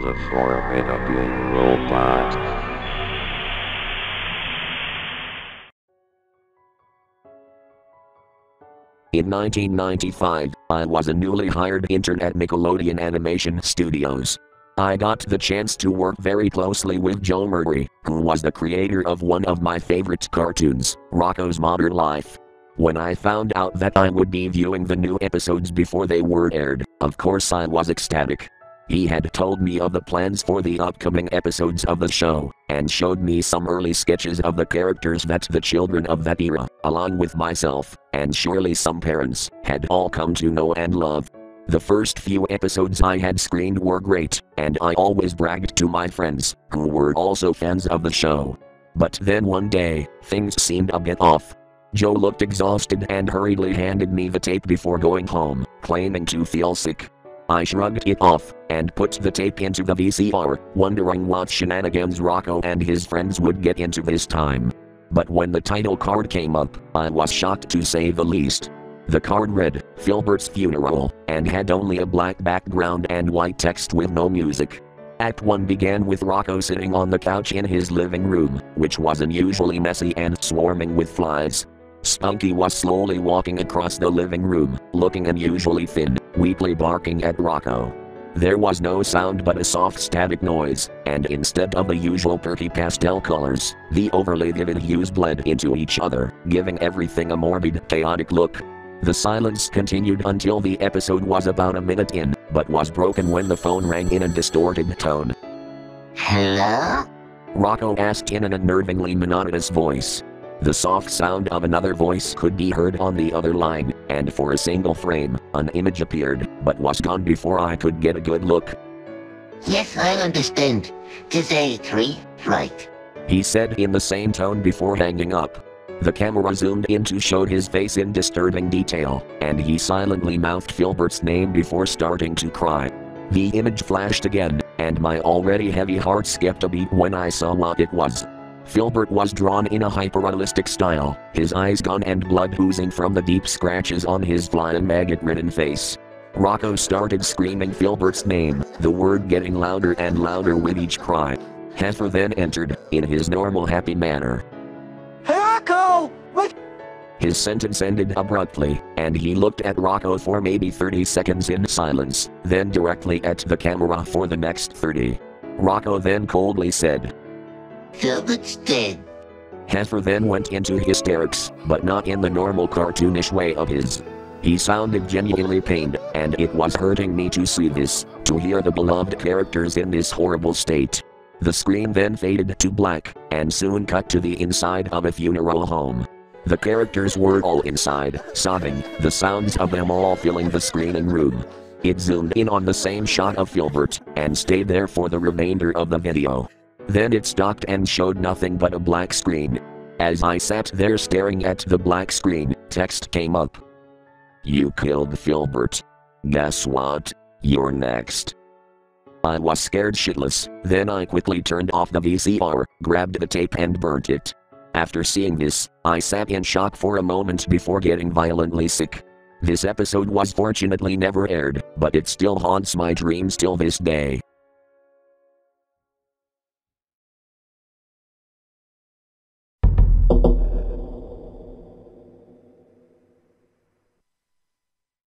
The Formidable Robot. In 1995, I was a newly hired intern at Nickelodeon Animation Studios. I got the chance to work very closely with Joe Murray, who was the creator of one of my favorite cartoons, Rocko's Modern Life. When I found out that I would be viewing the new episodes before they were aired, of course I was ecstatic. He had told me of the plans for the upcoming episodes of the show, and showed me some early sketches of the characters that the children of that era, along with myself, and surely some parents, had all come to know and love. The first few episodes I had screened were great, and I always bragged to my friends, who were also fans of the show. But then one day, things seemed a bit off. Joe looked exhausted and hurriedly handed me the tape before going home, claiming to feel sick. I shrugged it off and put the tape into the VCR, wondering what shenanigans Rocko and his friends would get into this time. But when the title card came up, I was shocked to say the least. The card read, Filbert's Funeral, and had only a black background and white text with no music. Act 1 began with Rocko sitting on the couch in his living room, which was unusually messy and swarming with flies. Spunky was slowly walking across the living room, looking unusually thin, weakly barking at Rocko. There was no sound but a soft static noise, and instead of the usual perky pastel colors, the overly vivid hues bled into each other, giving everything a morbid, chaotic look. The silence continued until the episode was about a minute in, but was broken when the phone rang in a distorted tone. Hello? Rocko asked in an unnervingly monotonous voice. The soft sound of another voice could be heard on the other line, and for a single frame, an image appeared, but was gone before I could get a good look. Yes, I understand. Tis A3, right. He said in the same tone before hanging up. The camera zoomed in to show his face in disturbing detail, and he silently mouthed Filbert's name before starting to cry. The image flashed again, and my already heavy heart skipped a beat when I saw what it was. Filbert was drawn in a hyperrealistic style, his eyes gone and blood oozing from the deep scratches on his flying maggot-ridden face. Rocko started screaming Filbert's name, the word getting louder and louder with each cry. Heffer then entered, in his normal happy manner. Rocko! What? His sentence ended abruptly, and he looked at Rocko for maybe 30 seconds in silence, then directly at the camera for the next 30. Rocko then coldly said, Filbert's dead. Heffer then went into hysterics, but not in the normal cartoonish way of his. He sounded genuinely pained, and it was hurting me to see this, to hear the beloved characters in this horrible state. The screen then faded to black, and soon cut to the inside of a funeral home. The characters were all inside, sobbing, the sounds of them all filling the screening room. It zoomed in on the same shot of Filbert, and stayed there for the remainder of the video. Then it stopped and showed nothing but a black screen. As I sat there staring at the black screen, text came up. You killed Filbert. Guess what? You're next. I was scared shitless, then I quickly turned off the VCR, grabbed the tape and burnt it. After seeing this, I sat in shock for a moment before getting violently sick. This episode was fortunately never aired, but it still haunts my dreams till this day.